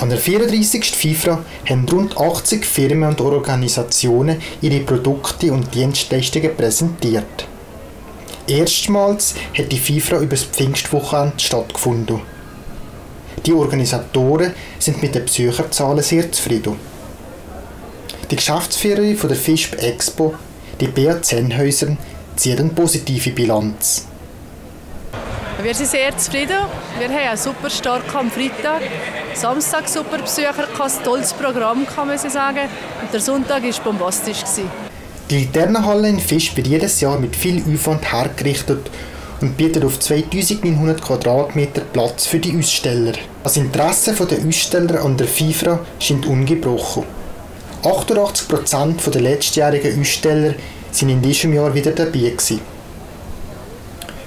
An der 34. FIFA haben rund 80 Firmen und Organisationen ihre Produkte und Dienstleistungen präsentiert. Erstmals hat die FIFA über das Pfingstwochenende stattgefunden. Die Organisatoren sind mit den Besucherzahlen sehr zufrieden. Die Geschäftsführerin der FISP Expo, die Bea Zenhäuser, zieht eine positive Bilanz. Wir sind sehr zufrieden. Wir haben einen super Start am Freitag. Samstag super Besucher, ein tolles Programm, kann man sagen. Und der Sonntag war bombastisch. Die Laternenhalle in Fisch wird jedes Jahr mit viel Aufwand hergerichtet und bietet auf 2900 Quadratmeter Platz für die Aussteller. Das Interesse der Aussteller an der FIFA scheint ungebrochen. 88% der letztjährigen Aussteller sind in diesem Jahr wieder dabei gewesen.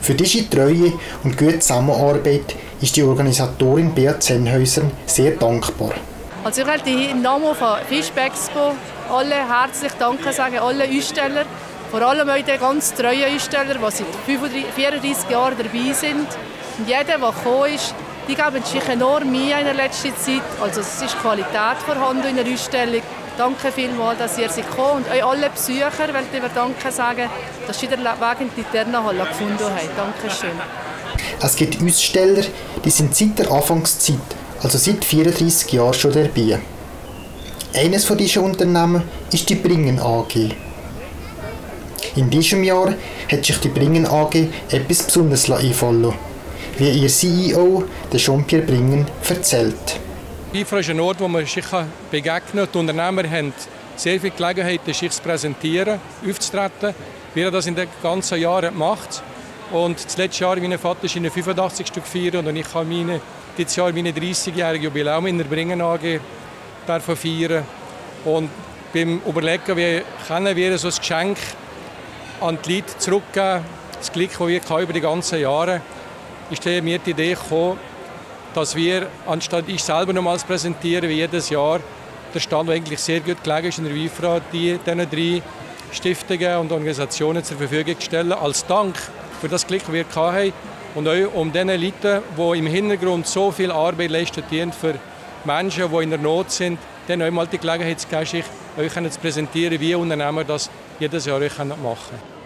Für diese Treue und gute Zusammenarbeit ist die Organisatorin Bea Zenhäuser sehr dankbar. Also ich möchte im Namen von Fischb Expo alle herzlich Danke sagen, alle Aussteller, vor allem auch den ganz treuen Aussteller, die seit 34 Jahren dabei sind. Und jeder, der gekommen ist, die geben sich enorm mehr in der letzten Zeit. Also es ist Qualität vorhanden in der Ausstellung. Danke vielmals, dass ihr seid gekommen und euch alle Besucher wollte ich Danke sagen, dass ihr den Weg in die Thernahalle gefunden habt. Dankeschön. Es gibt Aussteller, die sind seit der Anfangszeit, also seit 34 Jahren schon dabei. Eines von diesen Unternehmen ist die Bringen AG. In diesem Jahr hat sich die Bringen AG etwas Besonderes einfallen wie ihr CEO, der Jean-Pierre Bringen, erzählt. IFRA ist ein Ort, wo man sich begegnen kann. Die Unternehmer haben sehr viel Gelegenheit, sich zu präsentieren, aufzutreten. Wir haben das in den ganzen Jahren gemacht. Und das letzte Jahr, mein Vater ist in der 85. gefeiert und ich habe meine, dieses Jahr meine 30-jährige Jubiläum in der Bringen AG feiern. Und beim Überlegen, wie können wir so ein Geschenk an die Leute zurückgeben, das Glück, das wir über die ganzen Jahre ist mir die Idee gekommen, dass wir, anstatt ich selber nochmals präsentiere, wie jedes Jahr, der Stand, der eigentlich sehr gut gelegen ist in der WIFRA, die diesen drei Stiftungen und Organisationen zur Verfügung stellen, als Dank für das Glück, das wir hatten und auch um diesen Leuten, die im Hintergrund so viel Arbeit leisten, für Menschen, die in der Not sind, dann auch mal die Gelegenheit zu geben, euch zu präsentieren, wie Unternehmer das jedes Jahr machen können.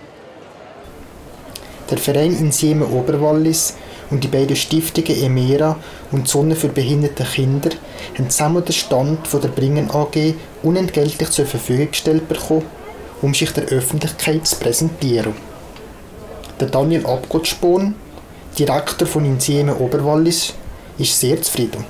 Der Verein Insieme Oberwallis und die beiden Stiftungen Emera und Sonne für behinderte Kinder haben zusammen den Stand von der Bringen AG unentgeltlich zur Verfügung gestellt bekommen, um sich der Öffentlichkeit zu präsentieren. Der Daniel Abgottspon, Direktor von Insieme Oberwallis, ist sehr zufrieden.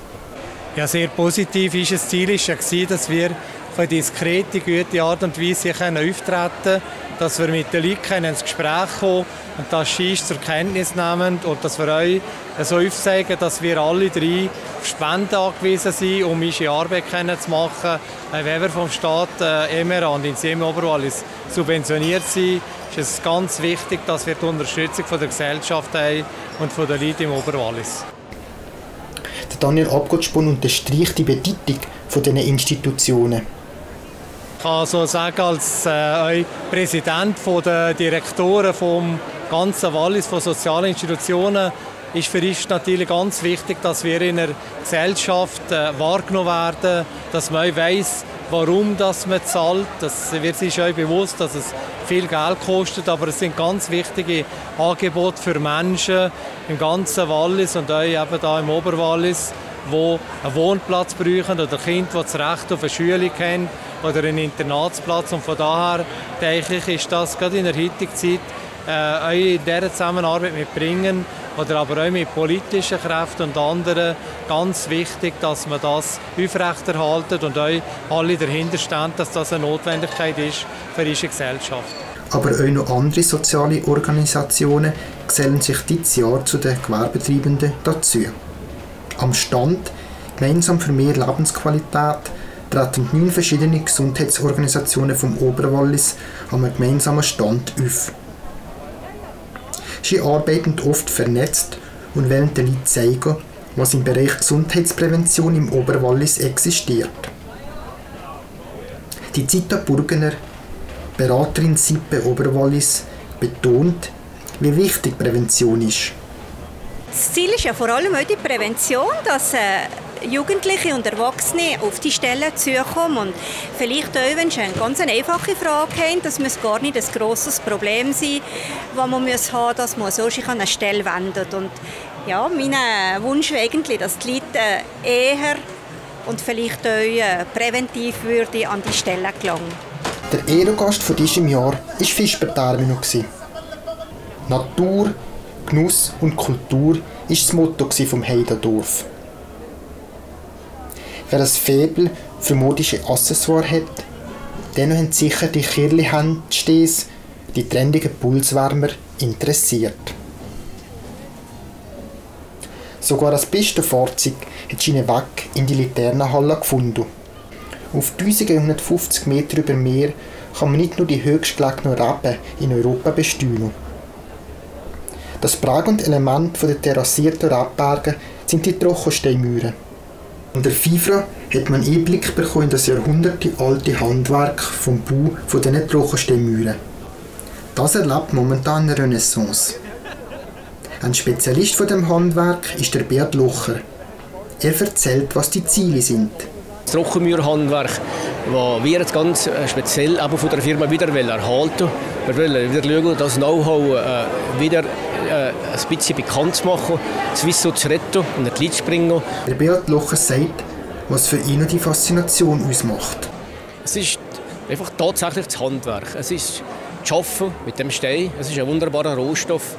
Ja, sehr positiv ist das Ziel ist ja dass wir auf eine diskrete, gute Art und Weise auftreten können, dass wir mit den Leuten ins Gespräch kommen und das Schieß zur Kenntnis nehmen und dass wir euch so aufzeigen, dass wir alle drei auf Spenden angewiesen sind, um unsere Arbeit zu machen. Wenn wir vom Staat äh, immer und in Siem Oberwallis subventioniert sind, ist es ganz wichtig, dass wir die Unterstützung von der Gesellschaft haben und von den Leuten im Oberwallis. Daniel Abgottspun unterstreicht die Bedeutung dieser Institutionen kann so sagen, als äh, Präsident der Direktoren vom ganzen Wallis von sozialen Institutionen ist für uns natürlich ganz wichtig, dass wir in der Gesellschaft äh, wahrgenommen werden, dass man weiß, warum das man zahlt. Das wird sich euch bewusst, dass es viel Geld kostet, aber es sind ganz wichtige Angebote für Menschen im ganzen Wallis und euch eben da im Oberwallis, die einen Wohnplatz brauchen oder Kinder, die das Recht auf eine Schule haben oder einen Internatsplatz. Und von daher denke ich, ist das gerade in der heutigen Zeit äh, euch in dieser Zusammenarbeit mit Bringen oder aber auch mit politischen Kräften und anderen ganz wichtig, dass man das aufrechterhalten und euch alle dahinter stehen, dass das eine Notwendigkeit ist für unsere Gesellschaft. Aber auch noch andere soziale Organisationen gesellen sich dieses Jahr zu den Gewerbetreibenden dazu. Am Stand Gemeinsam für mehr Lebensqualität treten neun verschiedene Gesundheitsorganisationen vom Oberwallis an einem gemeinsamen Stand auf. Sie arbeiten oft vernetzt und wollen den Leuten zeigen, was im Bereich Gesundheitsprävention im Oberwallis existiert. Die Zita Burgener, Beraterin Sippe Oberwallis, betont, wie wichtig Prävention ist. Das Ziel ist ja vor allem auch die Prävention, dass äh, Jugendliche und Erwachsene auf die Stelle zukommen und vielleicht auch, wenn sie eine ganz einfache Frage haben, das muss gar nicht ein grosses Problem sein, das man muss haben, dass man so sich an eine Stelle wendet. Und ja, mein Wunsch wäre eigentlich, dass die Leute eher und vielleicht auch äh, präventiv würde an die Stelle gelangen. Der Ehrengast von diesem Jahr war Fischberterminal. Natur, Genuss und Kultur war das Motto vom Heidendorf. Wer ein Faible für modische Accessoires hat, den haben sicher die Kirli-Handstes, die trendigen Pulswärmer interessiert. Sogar das beste Fahrzeug hat seinen Weg in die Laternenhalle gefunden. Auf 1150 Meter über Meer kann man nicht nur die höchstgelegenen Rappen in Europa besteuern. Das prägende Element der terrassierten Rebberge sind die Trockensteinmauern. An der FIFRA hat man Einblick bekommen in das jahrhundertealte Handwerk vom Bau von diesen Trockensteinmauern. Das erlebt momentan eine Renaissance. Ein Spezialist von dem Handwerk ist der Bert Locher. Er erzählt, was die Ziele sind. Das Trockenmauerhandwerk, das wir jetzt ganz äh, speziell von der Firma wieder erhalten Wir wollen wieder schauen, das Know-how äh, wieder ein bisschen bekannt zu machen, das Wissen zu retten und nicht Lied zu bringen. Der Beat Locher sagt, was für ihn die Faszination ausmacht. Es ist einfach tatsächlich das Handwerk. Es ist das Arbeiten mit dem Stein. Es ist ein wunderbarer Rohstoff.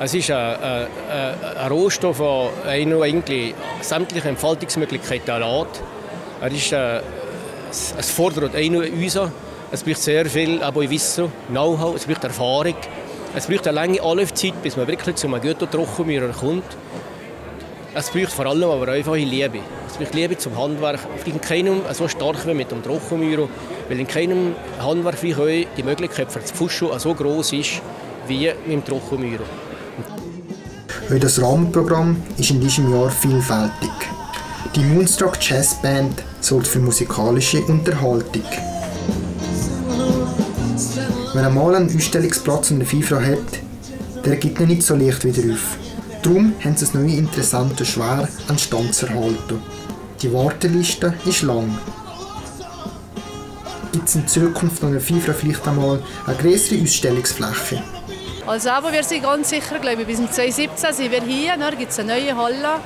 Es ist ein, ein, ein Rohstoff, der eigentlich sämtliche Entfaltungsmöglichkeiten erlaubt. Er ist, äh, es fordert uns an. Es braucht sehr viel aber Wissen, Know-how, es braucht Erfahrung. Es braucht eine lange Anlaufzeit, bis man wirklich zu einem guten Trockenmaurer kommt. Es braucht vor allem aber einfach Liebe. Es braucht Liebe zum Handwerk. In keinem so stark wie mit dem Trockenmaurer, weil in keinem Handwerk wie heute die Möglichkeit für das Fuschen so groß ist wie mit dem Trockenmaurer. Das Rahmenprogramm ist in diesem Jahr vielfältig. Die Moonstruck Jazz Band sorgt für musikalische Unterhaltung. Wer einmal einen Ausstellungsplatz an der FIFA hat, der gibt ihn nicht so leicht wieder auf. Darum haben sie das neue Interessante schwer an Stand zu erhalten. Die Warteliste ist lang. Gibt es in Zukunft an der FIFA vielleicht einmal eine größere Ausstellungsfläche? Also aber wir sind ganz sicher, glaube ich, bis 2017 sind wir hier, dann gibt es eine neue Halle.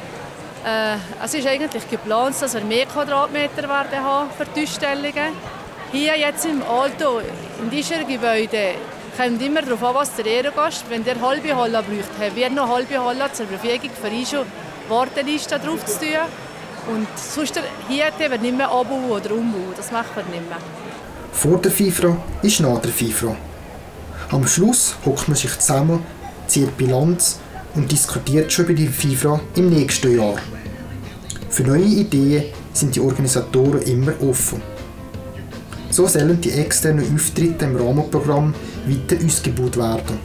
Äh, es ist eigentlich geplant, dass wir mehr Quadratmeter werden haben für die Ausstellungen. Hier jetzt im Alto, in diesem Gebäude, kommt immer darauf an, was der Ehrengast, wenn der halbe Halle braucht, haben wir noch halbe Halle zur Verfügung, für ihn schon Warteliste drauf zu tun. Und sonst hier nicht mehr abbauen oder umbauen, das machen wir nicht mehr. Vor der FIFRA ist nach der FIFRA. Am Schluss hockt man sich zusammen, zieht Bilanz und diskutiert schon über die FIFRA im nächsten Jahr. Für neue Ideen sind die Organisatoren immer offen. So sollen die externen Auftritte im Rahmenprogramm weiter ausgebaut werden.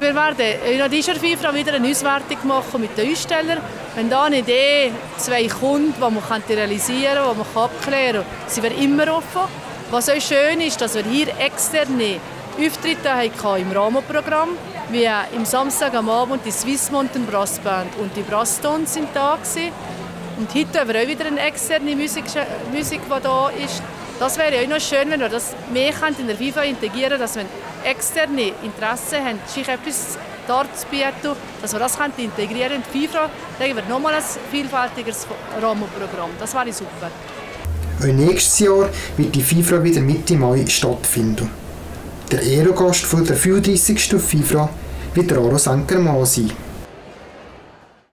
Wir werden in dieser FIFA wieder eine Auswertung machen mit den Ausstellern. Wenn da eine Idee, zwei Kunden, die man realisieren kann, die man abklären kann, sind wir immer offen. Was auch schön ist, dass wir hier externe Auftritte hatten im Rahmenprogramm, wie im Samstag am Abend die Swiss Mountain Brass Band und die Brasstones sind da gewesen. Und heute haben wir auch wieder eine externe Musik, Musik die da ist. Das wäre auch noch schön, wenn wir das mehr in der FIFA integrieren dass wenn externe Interessen haben, sich etwas dort zu bieten, dass wir das integrieren in die FIFA. Dann wird nochmal ein vielfältiges Rahmenprogramm. Das wäre super. Auch nächstes Jahr wird die FIFA wieder Mitte Mai stattfinden. Der Ehrengast der 35. FIFA wird Raro Sankermann sein.